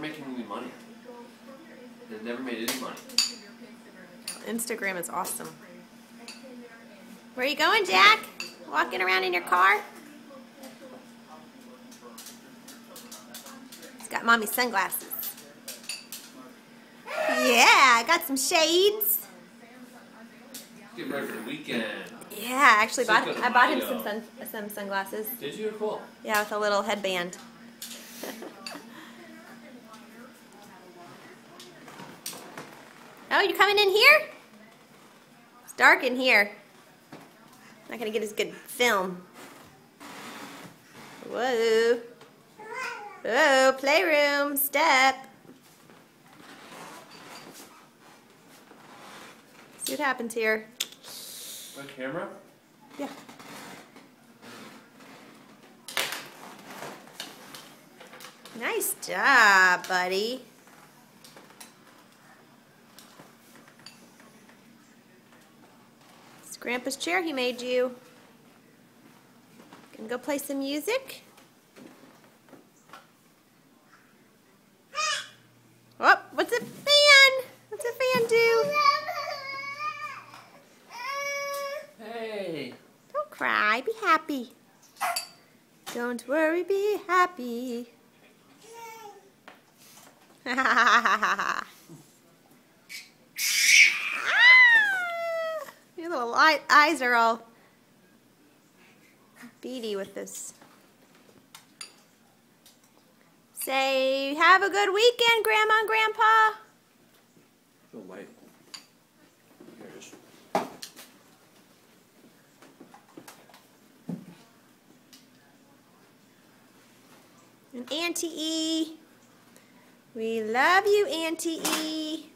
making any money. They've never made any money. Instagram is awesome. Where are you going, Jack? Walking around in your car? He's got mommy's sunglasses. Yeah, I got some shades. Get ready for the weekend. Yeah, I actually bought I bought him some sun, some sunglasses. Did you? Cool. Yeah, with a little headband. Oh, you coming in here? It's dark in here. Not gonna get as good film. Whoa. Whoa, playroom, step. See what happens here. My camera? Yeah. Nice job, buddy. It's Grandpa's chair he made you. Gonna go play some music? Oh, what's a fan? What's a fan do? Hey. Don't cry, be happy. Don't worry, be happy. Ah, Your little eye- eyes are all beady with this. Say, have a good weekend, Grandma and Grandpa. The light. Here it is. And Auntie E. We love you, Auntie E.